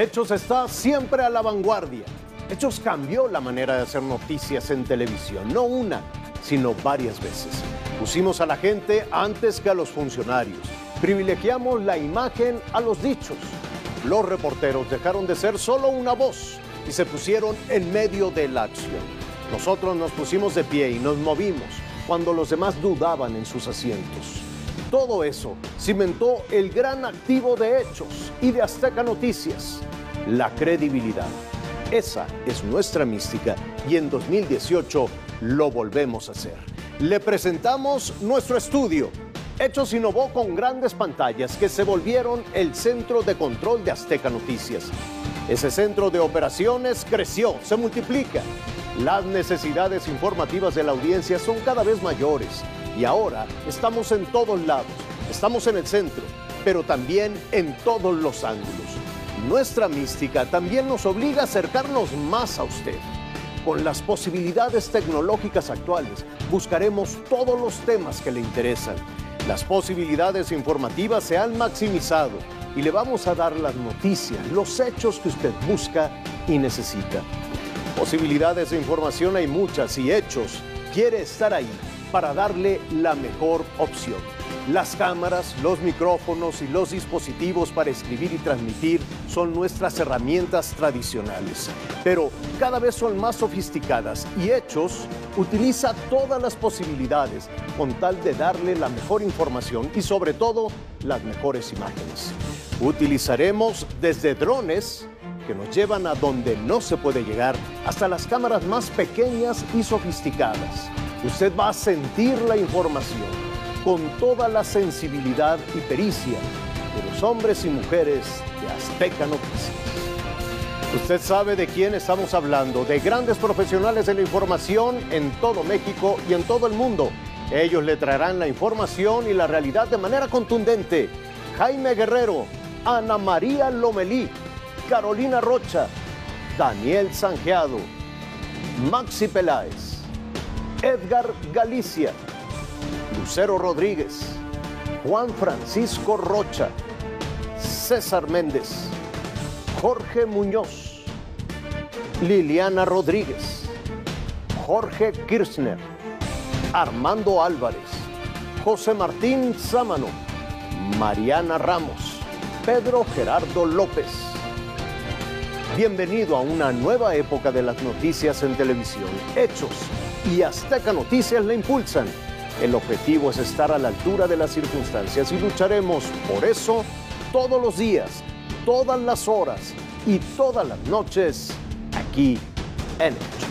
Hechos está siempre a la vanguardia. Hechos cambió la manera de hacer noticias en televisión, no una, sino varias veces. Pusimos a la gente antes que a los funcionarios. Privilegiamos la imagen a los dichos. Los reporteros dejaron de ser solo una voz y se pusieron en medio de la acción. Nosotros nos pusimos de pie y nos movimos cuando los demás dudaban en sus asientos. Todo eso cimentó el gran activo de Hechos y de Azteca Noticias, la credibilidad. Esa es nuestra mística y en 2018 lo volvemos a hacer. Le presentamos nuestro estudio. Hechos innovó con grandes pantallas que se volvieron el centro de control de Azteca Noticias. Ese centro de operaciones creció, se multiplica. Las necesidades informativas de la audiencia son cada vez mayores y ahora estamos en todos lados, estamos en el centro, pero también en todos los ángulos. Nuestra mística también nos obliga a acercarnos más a usted. Con las posibilidades tecnológicas actuales, buscaremos todos los temas que le interesan. Las posibilidades informativas se han maximizado y le vamos a dar las noticias, los hechos que usted busca y necesita. Posibilidades de información hay muchas y hechos quiere estar ahí para darle la mejor opción. Las cámaras, los micrófonos y los dispositivos para escribir y transmitir son nuestras herramientas tradicionales, pero cada vez son más sofisticadas y Hechos utiliza todas las posibilidades con tal de darle la mejor información y sobre todo las mejores imágenes. Utilizaremos desde drones que nos llevan a donde no se puede llegar hasta las cámaras más pequeñas y sofisticadas Usted va a sentir la información con toda la sensibilidad y pericia de los hombres y mujeres de Azteca Noticias. Usted sabe de quién estamos hablando, de grandes profesionales de la información en todo México y en todo el mundo. Ellos le traerán la información y la realidad de manera contundente. Jaime Guerrero, Ana María Lomelí, Carolina Rocha, Daniel Sanjeado, Maxi Peláez. Edgar Galicia, Lucero Rodríguez, Juan Francisco Rocha, César Méndez, Jorge Muñoz, Liliana Rodríguez, Jorge Kirchner, Armando Álvarez, José Martín Sámano, Mariana Ramos, Pedro Gerardo López. Bienvenido a una nueva época de las noticias en televisión. Hechos y Azteca Noticias la impulsan. El objetivo es estar a la altura de las circunstancias y lucharemos por eso todos los días, todas las horas y todas las noches aquí en.